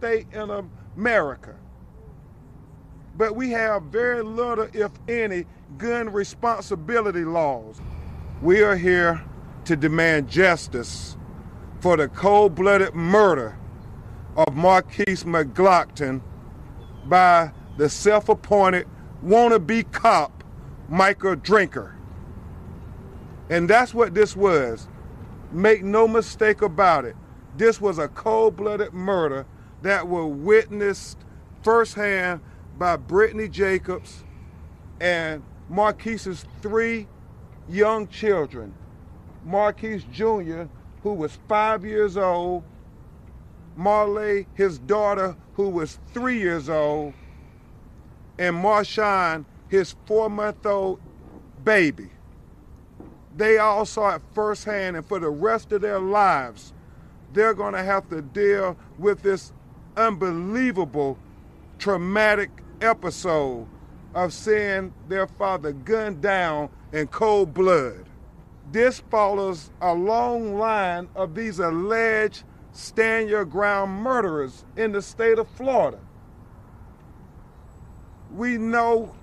state in America. But we have very little, if any, gun responsibility laws. We are here to demand justice for the cold blooded murder of Markeis McGlockton by the self appointed wannabe cop, Michael Drejka. And that's what this was. Make no mistake about it. This was a cold blooded murder that were witnessed firsthand by Brittany Jacobs and Markeis's three young children. Markeis Jr., who was five years old, Marley, his daughter, who was three years old, and Marshawn, his four month old baby. They all saw it firsthand, and for the rest of their lives, they're going to have to deal with this unbelievable traumatic episode of seeing their father gunned down in cold blood. This follows a long line of these alleged stand your ground murderers in the state of Florida. We know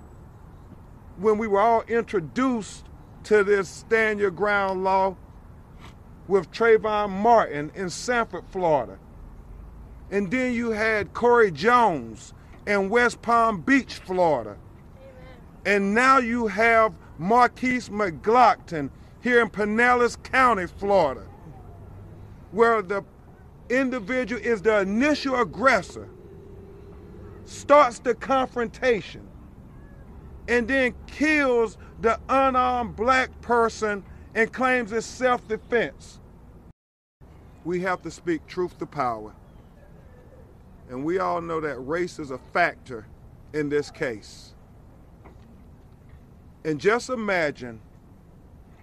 when we were all introduced to this stand your ground law with Trayvon Martin in Sanford, Florida. And then you had Corey Jones in West Palm Beach, Florida. Amen. And now you have Markeis McGlockton here in Pinellas County, Florida, where the individual is the initial aggressor, starts the confrontation, and then kills the unarmed black person and claims it's self defense. We have to speak truth to power. And we all know that race is a factor in this case. And just imagine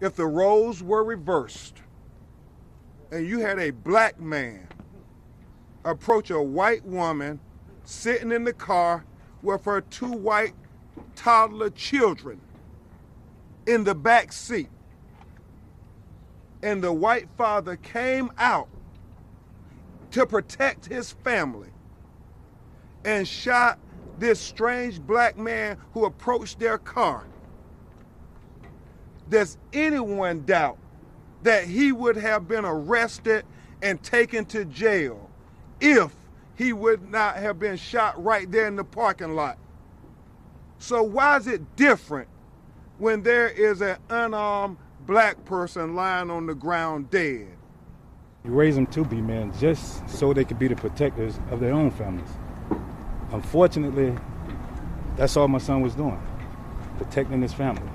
if the roles were reversed and you had a black man approach a white woman sitting in the car with her two white toddler children in the back seat. And the white father came out to protect his family and shot this strange black man who approached their car. Does anyone doubt that he would have been arrested and taken to jail if he would not have been shot right there in the parking lot? So, why is it different when there is an unarmed black person lying on the ground dead? You raise them to be men just so they could be the protectors of their own families. Unfortunately, that's all my son was doing, protecting his family.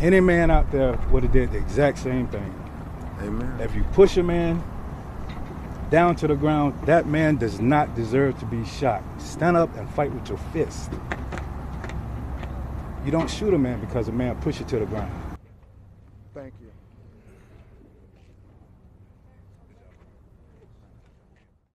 Any man out there would have did the exact same thing. Amen. If you push a man down to the ground, that man does not deserve to be shot. Stand up and fight with your fist. You don't shoot a man because a man pushes you to the ground. Thank you.